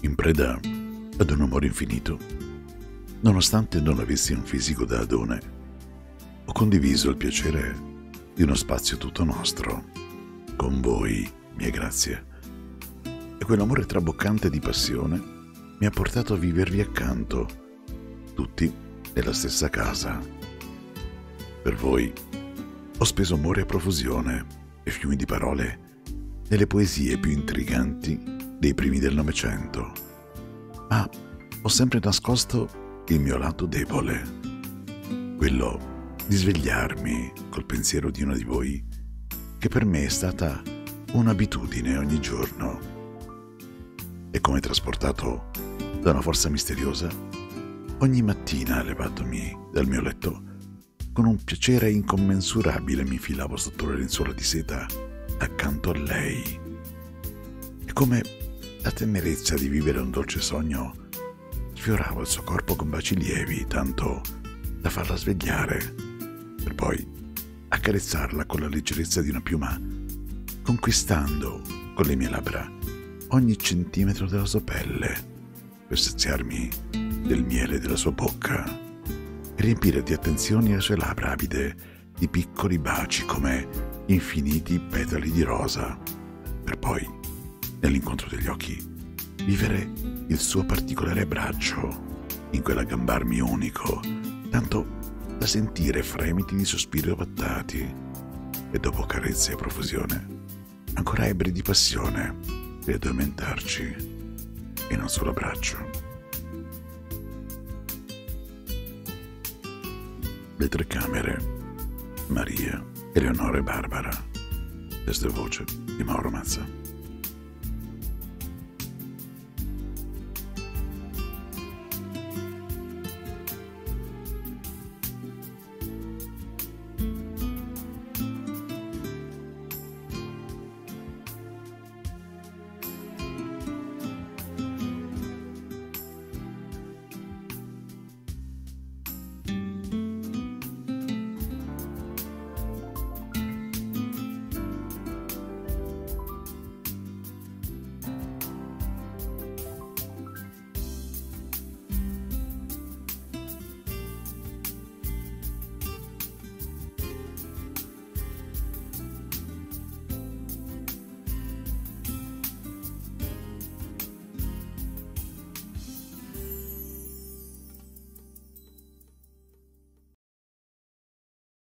in preda ad un amore infinito. Nonostante non avessi un fisico da adone, ho condiviso il piacere di uno spazio tutto nostro, con voi, mie grazie. E quell'amore traboccante di passione mi ha portato a vivervi accanto, tutti nella stessa casa. Per voi ho speso amore a profusione e fiumi di parole nelle poesie più intriganti dei primi del Novecento, ma ho sempre nascosto il mio lato debole, quello di svegliarmi col pensiero di una di voi che per me è stata un'abitudine ogni giorno. E come trasportato da una forza misteriosa, ogni mattina levatomi dal mio letto, con un piacere incommensurabile mi filavo sotto le lenzuola di seta accanto a lei. E come la tenerezza di vivere un dolce sogno, sfioravo il suo corpo con baci lievi, tanto da farla svegliare, per poi accarezzarla con la leggerezza di una piuma, conquistando con le mie labbra ogni centimetro della sua pelle per saziarmi del miele della sua bocca e riempire di attenzioni le sue labbra avide di piccoli baci come infiniti petali di rosa, per poi, nell'incontro degli occhi, vivere il suo particolare braccio in quell'aggambarmi unico, tanto da sentire fremiti di sospiri ovattati e dopo carezze e profusione, ancora ebri di passione per addormentarci in un solo braccio. Le tre camere, Maria, Eleonora e Barbara. Testo e voce di Mauro Mazza.